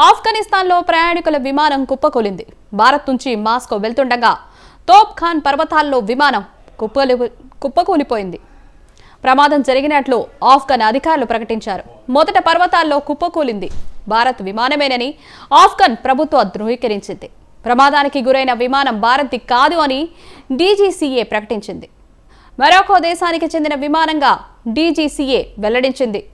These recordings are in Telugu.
ఆఫ్ఘనిస్తాన్లో ప్రయాణికుల విమానం కుప్పకూలింది. భారత్ నుంచి మాస్కో వెళ్తుండగా తోప్ ఖాన్ పర్వతాల్లో విమానం కుప్పలి కుప్పకూలిపోయింది. ప్రమాదం జరిగినట్లు ఆఫ్ఘన్ అధికారులు ప్రకటించారు. మొదట పర్వతాల్లో కుప్పకూలింది. భారత్ విమానమేనని ఆఫ్ఘన్ ప్రభుత్వం ధృవీకరించింది. ప్రమాదానికి గురైన విమానం భారత్ది కాదు అని డీజీసీఏ ప్రకటించింది. మరొక దేశానికి చెందిన విమానంగా డీజీసీఏ వెల్లడించింది.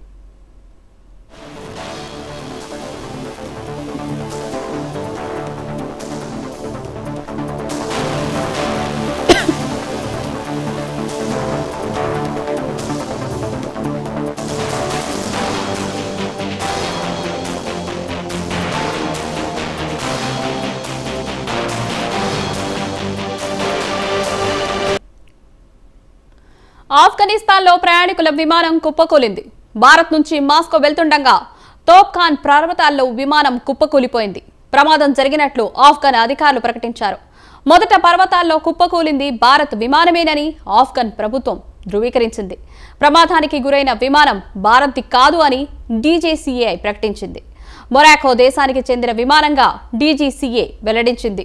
ఆఫ్ఘనిస్తాన్లో ప్రయాణికుల విమానం కుప్పకూలింది. భారత్ నుంచి మాస్కో వెళ్తుండగా తోప్ఖాన్ పర్వతాల్లో విమానం కుప్పకూలిపోయింది. ప్రమాదం జరిగినట్లు ఆఫ్ఘన్ అధికారులు ప్రకటించారు. మొదట పర్వతాల్లో కుప్పకూలింది భారత్ విమానమేనని ఆఫ్ఘన్ ప్రభుత్వం ధృవీకరించింది. ప్రమాదానికి గురైన విమానం భారత్ది కాదు అని డీజీసీఏ ప్రకటించింది. మొరాకో దేశానికి చెందిన విమానంగా డీజీసీఏ వెల్లడించింది.